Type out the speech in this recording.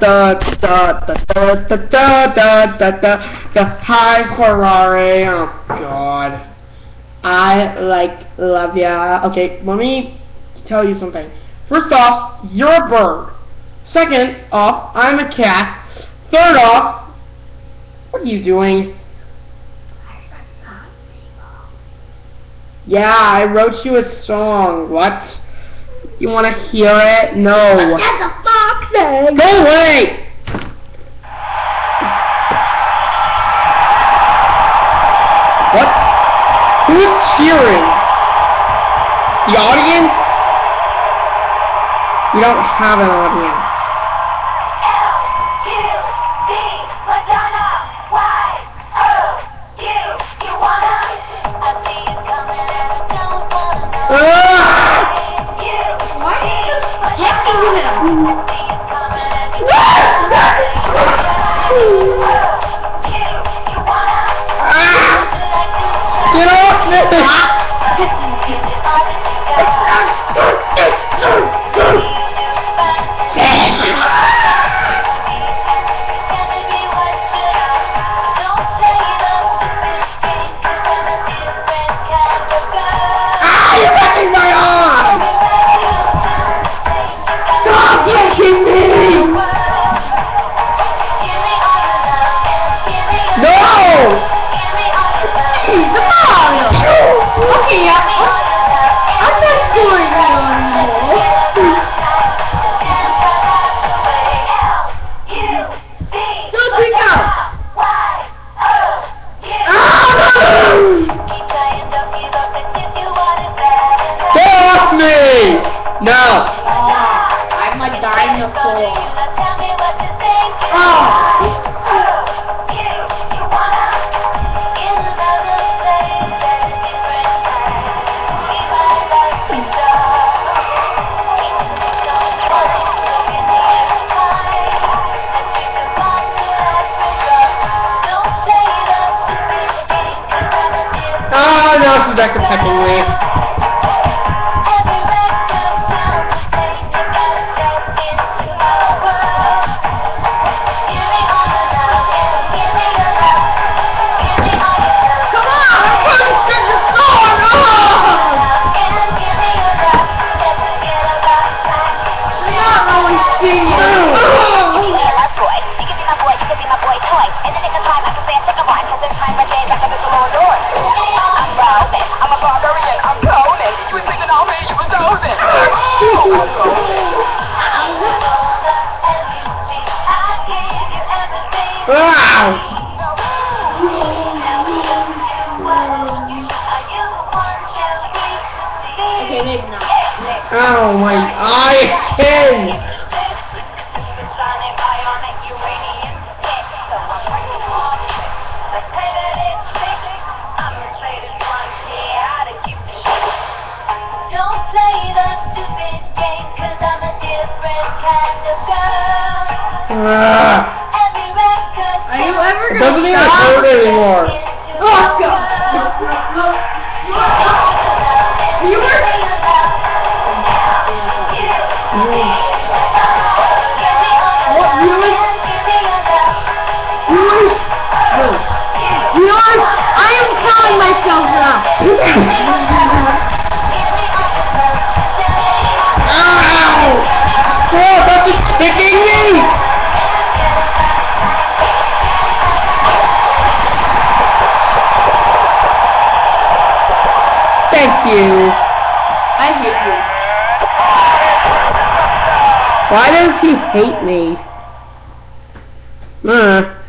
da da da da da da da da da da Hi. Oh God. I like love ya. Okay, let me tell you something. First off, you're a bird. Second off, I'm a cat. Third off, what are you doing? Yeah, I wrote you a song. What? You want to hear it? No. That's a fox egg. Go away! What? Who's cheering? The audience? You don't have an audience. Ah! Get off me! No! I'm a dinosaur. Oh, Oh, ah, no, she's back to pecking Wow! Okay, maybe not. Oh my eye pin! Don't doesn't even hurt anymore. Oh, God. You were... Viewers, I am killing myself now. you. I hate you. Why does he hate me? Uh.